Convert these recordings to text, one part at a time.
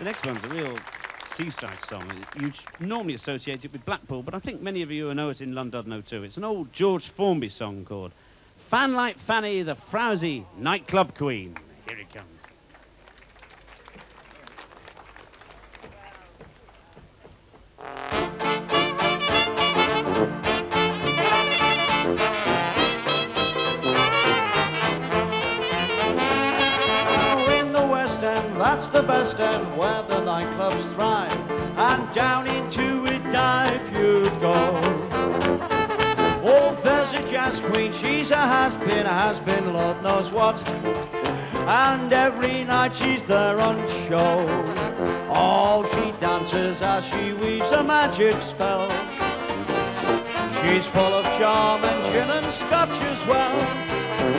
The next one's a real seaside song. You normally associate it with Blackpool, but I think many of you know it in London too. It's an old George Formby song called Fanlight Fanny, the Frowsy Nightclub Queen. That's the West End where the nightclubs thrive. And down into it dive you'd go. Oh, there's a jazz queen, she's a has-been, a has-been, Lord knows what. And every night she's there on show. Oh, she dances as she weaves a magic spell. She's full of charm and gin and scotch as well.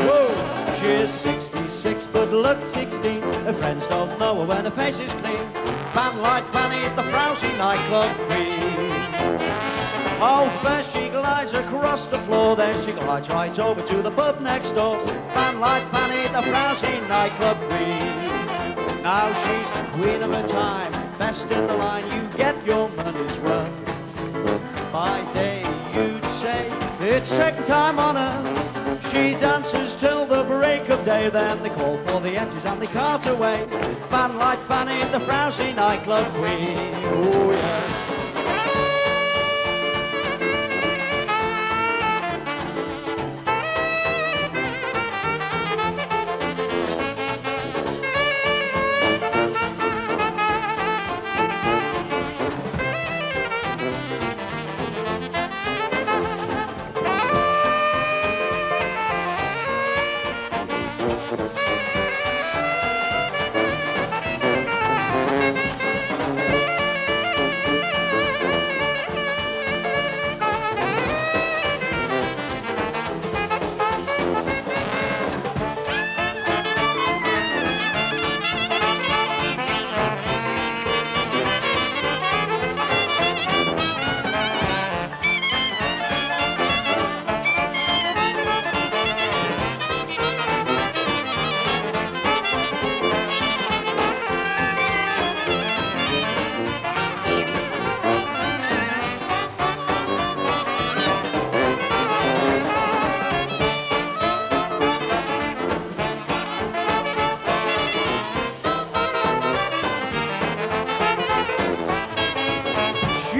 Whoa, she's 66 but looks 16. Her friends don't know her when her face is clean. Fanlight Fanny, the frowsy nightclub queen. Oh, first she glides across the floor, then she glides right over to the pub next door. Fanlight Fanny, the frowsy nightclub queen. Now she's the queen of her time, best in the line, you get your money's worth. By day you'd say it's second time on her. She dances till the break of day, then they call for the empties and they cart away. Fanlight Fanny, in the frowsy nightclub queen. Oh yeah.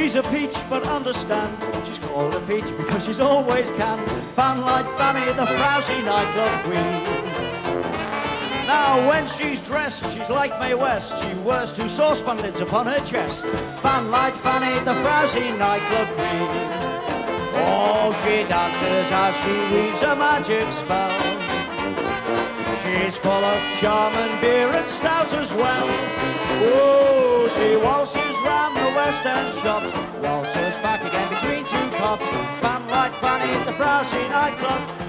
She's a peach, but understand, she's called a peach because she's always can. Fanlight Fanny, the frowsy nightclub queen. Now, when she's dressed, she's like Mae West. She wears two saucepan lids upon her chest. Fanlight Fanny, the frowsy nightclub queen. Oh, she dances as she weaves a magic spell. She's full of charm and beer and stout as well. Oh, waltzes round the West End shops, waltzes back again between two cops. Fanny, the frowsy nightclub, the nightclub.